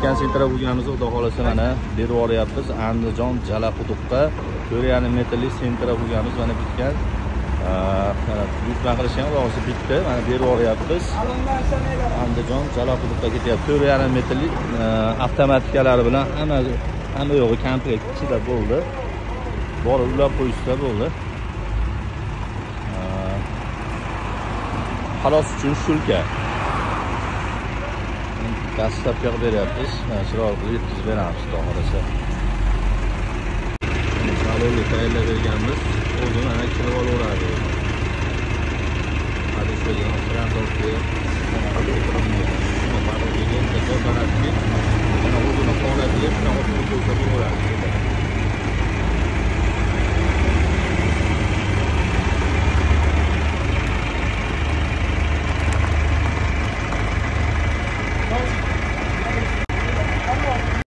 o'tgan sentra bo'lganimiz xudo xohlasa mana berib yuboryapmiz andijon jalaquduqqa to'rt yarim metrli sentra bo'lganimiz mana bitgan. Mana buyurtma ham xudo xohlasa bitdi. Mana berib yuboryapmiz andijon jalaquduqqa ketyapti. To'rt yarim metrli avtomatikalari bilan hamma hamma yo'g'i komplekt ichida bo'ldi. Borib ulab qo'yishsa bo'ldi. Xalos uchun shulka. Dastlabki qilib beryapmiz mana chiroyli qilib yetkazib beramiz xudo xohlasa salonni tayyorlab berganmiz o'zi mana kirib olaveradi hadi